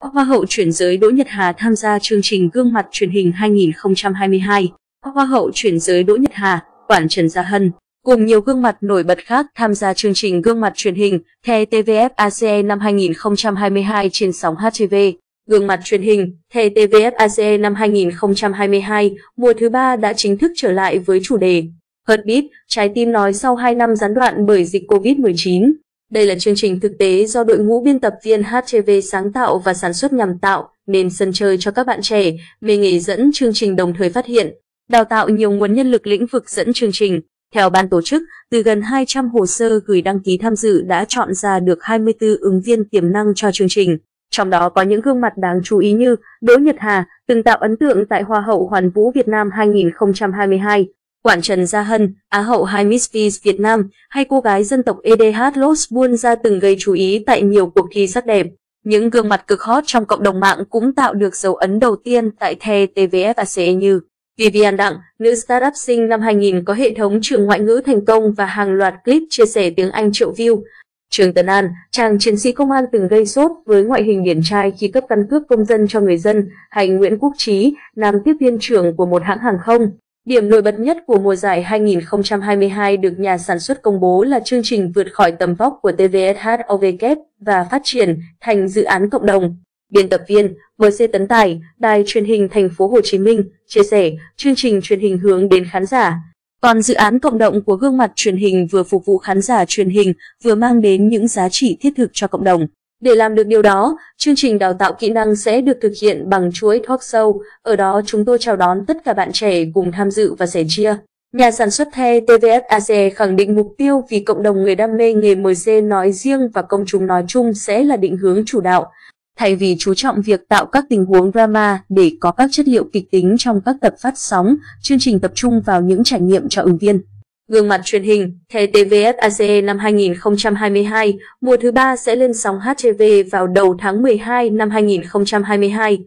Hoa hậu chuyển giới Đỗ Nhật Hà tham gia chương trình Gương mặt truyền hình 2022. Hoa hậu chuyển giới Đỗ Nhật Hà, Quản Trần Gia Hân, cùng nhiều gương mặt nổi bật khác tham gia chương trình Gương mặt truyền hình The TVF ACE năm 2022 trên sóng HTV. Gương mặt truyền hình The TVF ACE năm 2022 mùa thứ ba đã chính thức trở lại với chủ đề Heartbeat, trái tim nói sau 2 năm gián đoạn bởi dịch Covid-19. Đây là chương trình thực tế do đội ngũ biên tập viên HTV sáng tạo và sản xuất nhằm tạo nên sân chơi cho các bạn trẻ mê nghề dẫn chương trình đồng thời phát hiện, đào tạo nhiều nguồn nhân lực lĩnh vực dẫn chương trình. Theo ban tổ chức, từ gần 200 hồ sơ gửi đăng ký tham dự đã chọn ra được 24 ứng viên tiềm năng cho chương trình. Trong đó có những gương mặt đáng chú ý như Đỗ Nhật Hà, từng tạo ấn tượng tại Hoa hậu Hoàn vũ Việt Nam 2022, Quản Trần Gia Hân, Á hậu hai Miss Vis Việt Nam hay cô gái dân tộc EDH Los Buôn ra từng gây chú ý tại nhiều cuộc thi sắc đẹp. Những gương mặt cực hot trong cộng đồng mạng cũng tạo được dấu ấn đầu tiên tại The TVF ACE như Vivian Đặng, nữ startup sinh năm 2000 có hệ thống trường ngoại ngữ thành công và hàng loạt clip chia sẻ tiếng Anh triệu view. Trường Tấn An, chàng chiến sĩ công an từng gây sốt với ngoại hình điển trai khi cấp căn cước công dân cho người dân, hay Nguyễn Quốc Trí, nam tiếp viên trưởng của một hãng hàng không. Điểm nổi bật nhất của mùa giải 2022 được nhà sản xuất công bố là chương trình vượt khỏi tầm vóc của TVSHOVK và phát triển thành dự án cộng đồng. Biên tập viên MC Tấn Tài, Đài truyền hình thành phố Hồ Chí Minh chia sẻ chương trình truyền hình hướng đến khán giả. Còn dự án cộng đồng của gương mặt truyền hình vừa phục vụ khán giả truyền hình vừa mang đến những giá trị thiết thực cho cộng đồng. Để làm được điều đó, chương trình đào tạo kỹ năng sẽ được thực hiện bằng chuỗi talk show. Ở đó chúng tôi chào đón tất cả bạn trẻ cùng tham dự và sẻ chia. Nhà sản xuất The TVFAC khẳng định mục tiêu vì cộng đồng người đam mê nghề MC nói riêng và công chúng nói chung sẽ là định hướng chủ đạo. Thay vì chú trọng việc tạo các tình huống drama để có các chất liệu kịch tính trong các tập phát sóng, chương trình tập trung vào những trải nghiệm cho ứng viên. Gương mặt truyền hình, thẻ TVS ACE năm 2022, mùa thứ ba sẽ lên sóng HTV vào đầu tháng 12 năm 2022.